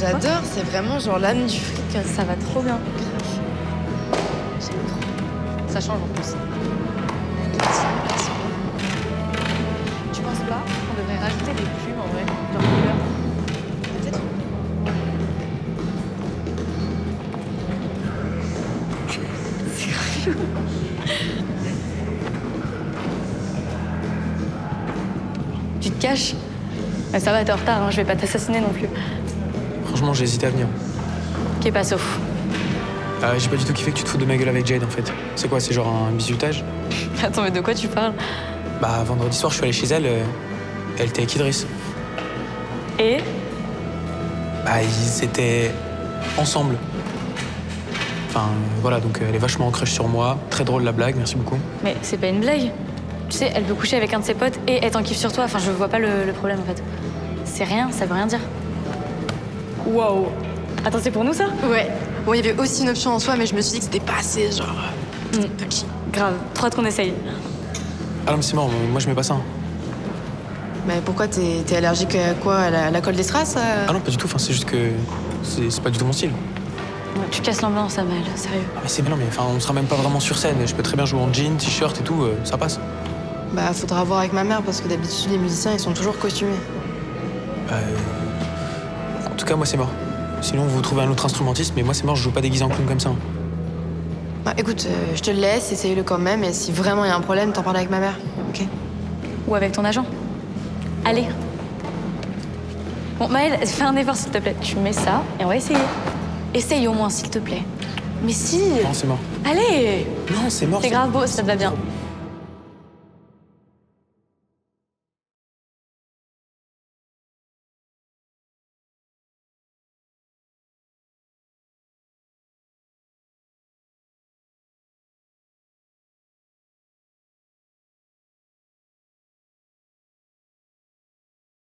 J'adore, c'est vraiment genre l'âme du fric. Ça va trop bien. J'aime trop. Ça change en plus. Tu penses pas qu'on devrait rajouter des plumes en vrai Genre couleur? Peut-être. Tu te caches? Mais Ça va, t'es en retard, hein, je vais pas t'assassiner non plus. Franchement, j'ai hésité à venir. Qu'est pas sauf. Euh, j'ai pas du tout kiffé que tu te foutes de ma gueule avec Jade en fait. C'est quoi, c'est genre un bisutage Attends, mais de quoi tu parles? Bah, vendredi soir, je suis allé chez elle. euh, elle était avec Idriss. Et? Bah, ils étaient ensemble. Enfin, voilà, donc euh, elle est vachement en crush sur moi. Très drôle la blague, merci beaucoup. Mais c'est pas une blague. Tu sais, elle peut coucher avec un de ses potes et être en kiff sur toi. Enfin, je vois pas le, le problème en fait. C'est rien, ça veut rien dire. Wow. Attends, c'est pour nous ça? Ouais. Bon, il y avait aussi une option en soi, mais je me suis dit que c'était pas assez, genre. euh, Mm. touchy. Grave, trop hâte qu'on essaye. Ah non, mais c'est mort, moi je mets pas ça. hein. Mais pourquoi t'es allergique à quoi? À la, la colle des strass euh? Ah non, pas du tout, enfin, c'est juste que c'est pas du tout mon style. Ouais, tu casses l'ambiance, Amel, sérieux. Ah, mais c'est non, mais enfin, on sera même pas vraiment sur scène. Je peux très bien jouer en jean, t-shirt et tout, euh, ça passe. Bah, faudra voir avec ma mère parce que d'habitude, les musiciens, ils sont toujours costumés. Euh, En tout cas, moi c'est mort. Sinon, vous trouvez un autre instrumentiste, mais moi c'est mort, je joue pas déguisé en clown comme ça. Bah, écoute, euh, je te le laisse, essaye-le quand même, et si vraiment il y a un problème, t'en parles avec ma mère, ok? Ou avec ton agent. Allez. Bon, Maëlle, fais un effort s'il te plaît. Tu mets ça et on va essayer. Essaye au moins, s'il te plaît. Mais si Non, c'est mort. Allez Non, c'est mort. C'est grave beau, ça te va bien.